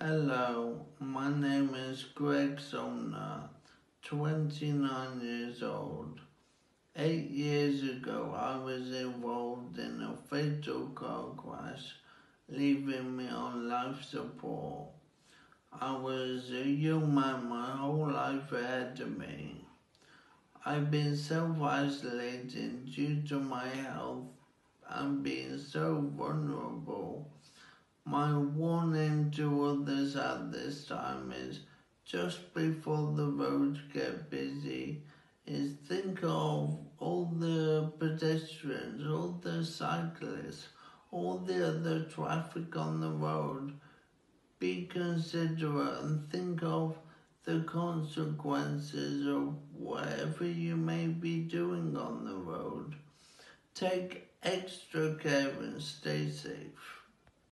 Hello, my name is Greg Sumner, 29 years old. Eight years ago, I was involved in a fatal car crash, leaving me on life support. I was a young man my whole life ahead of me. I've been self-isolating due to my health and being so vulnerable. My warning to others at this time is just before the roads get busy, is think of all the pedestrians, all the cyclists, all the other traffic on the road. Be considerate and think of the consequences of whatever you may be doing on the road. Take extra care and stay safe.